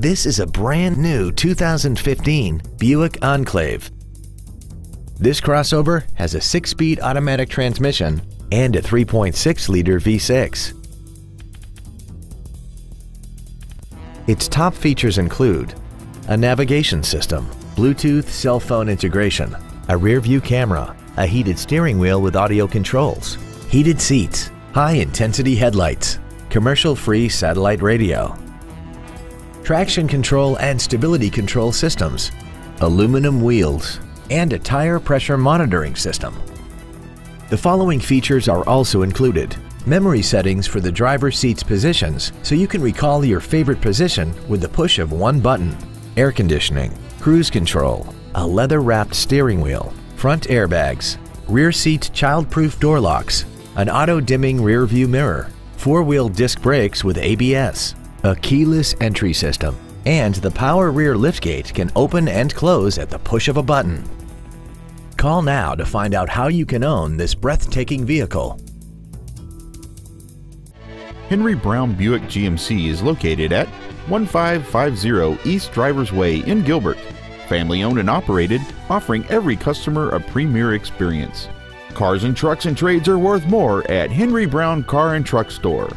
This is a brand new 2015 Buick Enclave. This crossover has a six-speed automatic transmission and a 3.6-liter V6. Its top features include a navigation system, Bluetooth cell phone integration, a rear-view camera, a heated steering wheel with audio controls, heated seats, high-intensity headlights, commercial-free satellite radio, traction control and stability control systems, aluminum wheels, and a tire pressure monitoring system. The following features are also included. Memory settings for the driver's seat's positions so you can recall your favorite position with the push of one button. Air conditioning, cruise control, a leather-wrapped steering wheel, front airbags, rear seat child-proof door locks, an auto-dimming rear-view mirror, four-wheel disc brakes with ABS, a keyless entry system, and the power rear liftgate can open and close at the push of a button. Call now to find out how you can own this breathtaking vehicle. Henry Brown Buick GMC is located at 1550 East Drivers Way in Gilbert. Family owned and operated, offering every customer a premier experience. Cars and trucks and trades are worth more at Henry Brown Car and Truck Store.